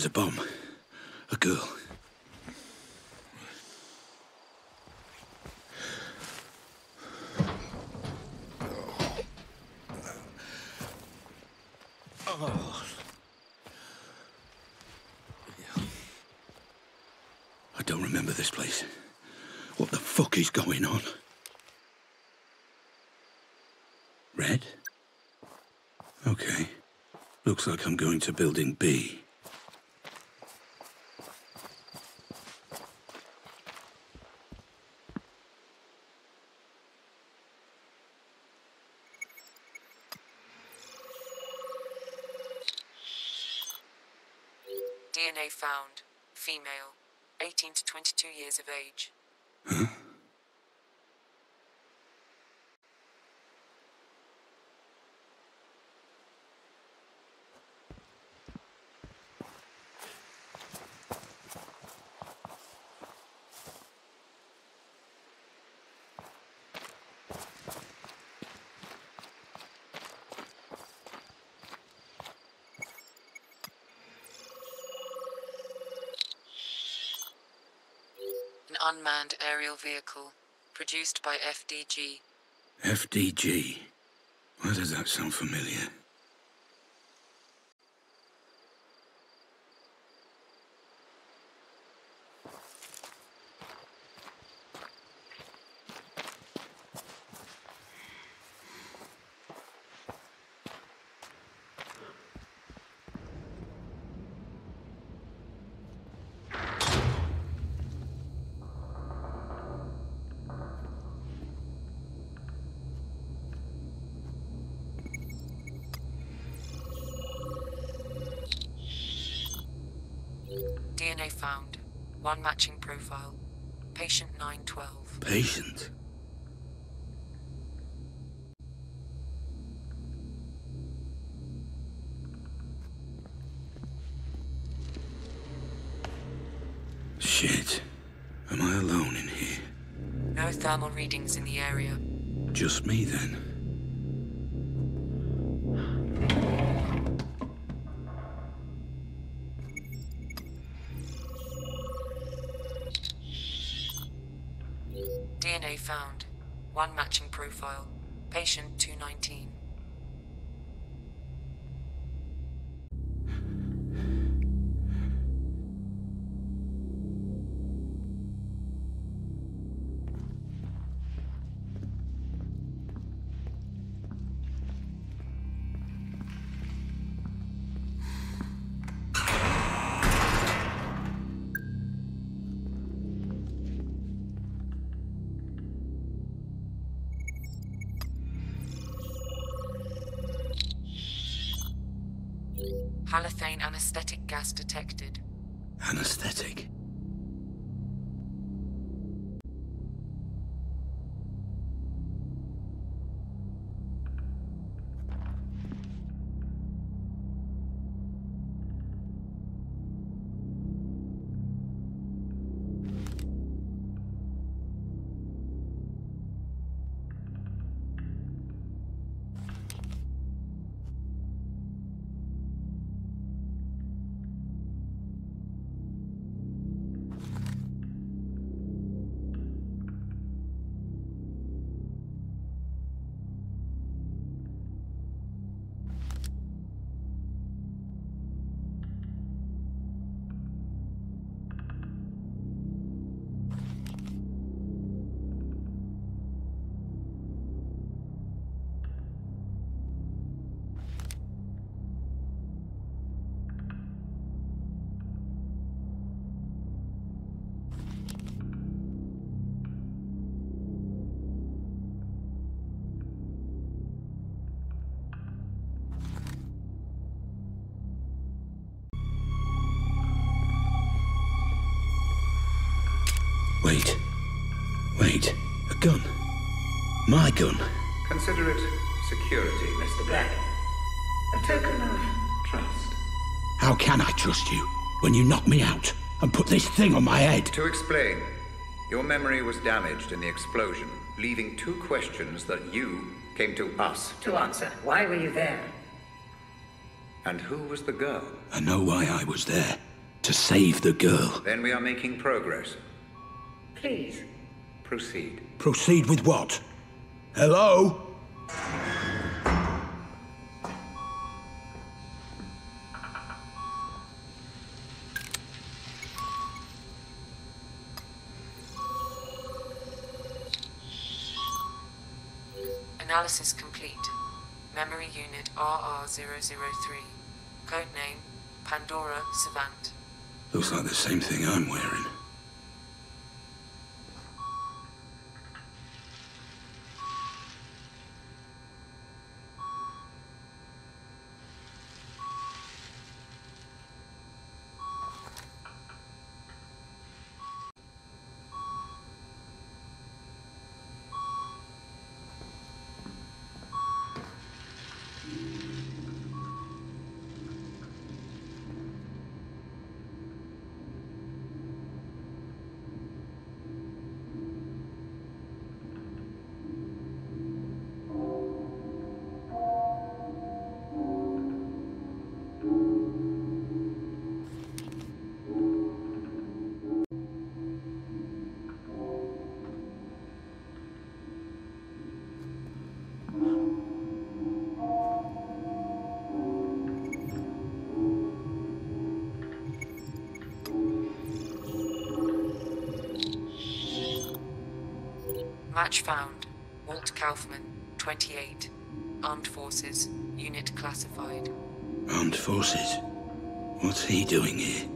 Was a bomb. A girl. I don't remember this place. What the fuck is going on? Red? Okay. Looks like I'm going to building B. DNA found. Female. 18 to 22 years of age. An unmanned aerial vehicle. Produced by FDG. FDG. Why does that sound familiar? DNA found. One matching profile. Patient 912. Patient. Shit. Am I alone in here? No thermal readings in the area. Just me then? DNA found. One matching profile. Patient 219. Halothane anesthetic gas detected. Anesthetic. Wait. Wait. A gun. My gun. Consider it security, Mr. Black. A token of trust. How can I trust you when you knock me out and put this thing on my head? To explain, your memory was damaged in the explosion, leaving two questions that you came to us To answer, why were you there? And who was the girl? I know why I was there. To save the girl. Then we are making progress. Please, proceed. Proceed with what? Hello? Analysis complete. Memory unit RR003. Codename Pandora Savant. Looks like the same thing I'm wearing. Match found. Walt Kaufman, 28. Armed Forces. Unit classified. Armed Forces? What's he doing here?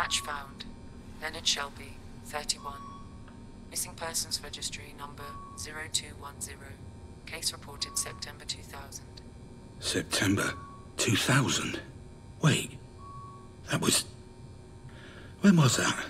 Match found. Leonard Shelby, 31. Missing persons registry number 0210. Case reported September 2000. September 2000? Wait. That was... When was that?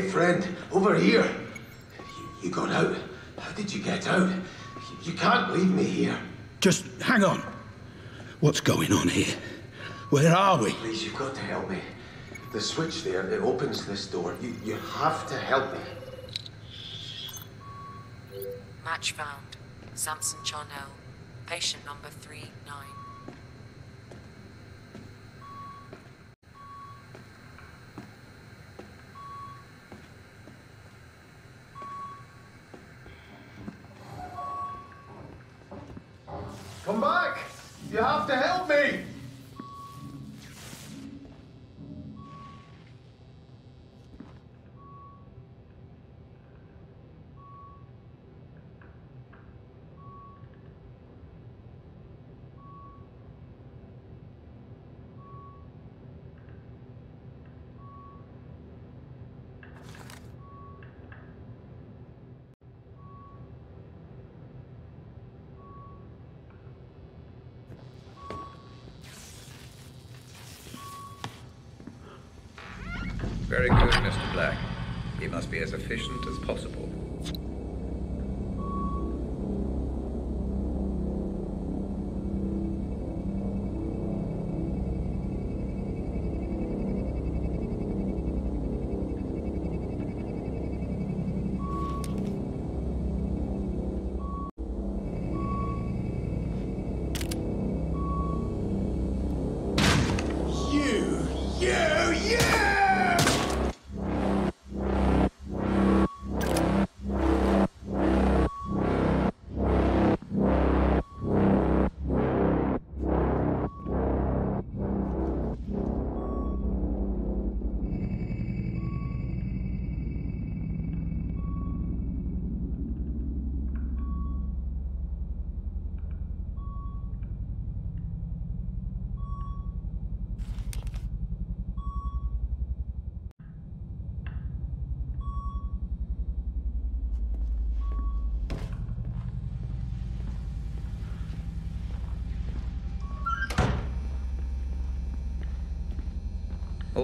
Hey, friend, over here. You, you got out. How did you get out? You, you can't leave me here. Just hang on. What's going on here? Where are we? Please, you've got to help me. The switch there, it opens this door. You, you have to help me. Match found. Samson Charnel. Patient number 39. Come back! You have to help me! Very good, Mr. Black. He must be as efficient as possible.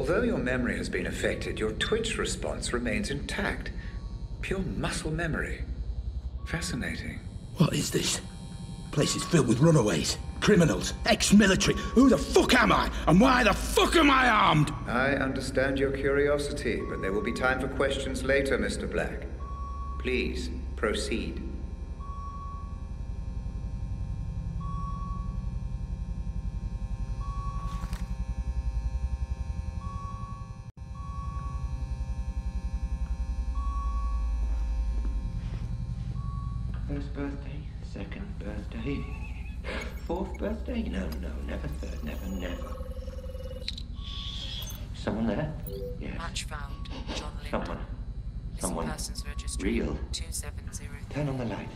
Although your memory has been affected, your twitch response remains intact. Pure muscle memory. Fascinating. What is this? Place is filled with runaways, criminals, ex-military. Who the fuck am I? And why the fuck am I armed? I understand your curiosity, but there will be time for questions later, Mr. Black. Please, proceed. First birthday, second birthday, fourth birthday? No, no, never third, never, never. Someone there? Yes. Match found. John Linder. Someone. Someone. persons registry. Real. 270. Turn on the light.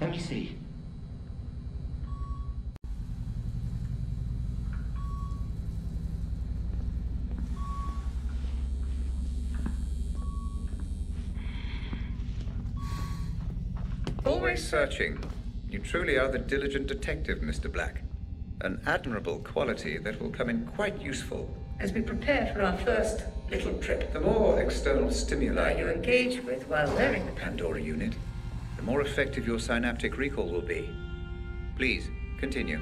Let me see. Always searching. You truly are the diligent detective, Mr. Black. An admirable quality that will come in quite useful. As we prepare for our first little trip The more external stimuli you engage with while wearing the Pandora unit, the more effective your synaptic recall will be. Please, continue.